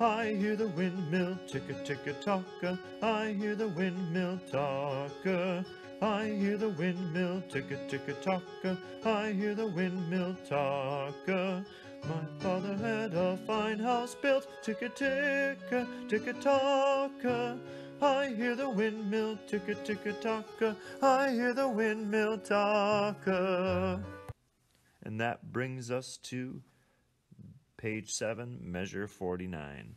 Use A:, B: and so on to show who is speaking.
A: I hear the windmill ticker ticker tocker. I hear the windmill talker. I hear the windmill ticker ticker tocker. I hear the windmill talker. My father had a fine house built, ticker ticker, ticker tocker. I hear the windmill ticker ticker tocker. I hear the windmill talker. And that brings us to page 7, measure 49.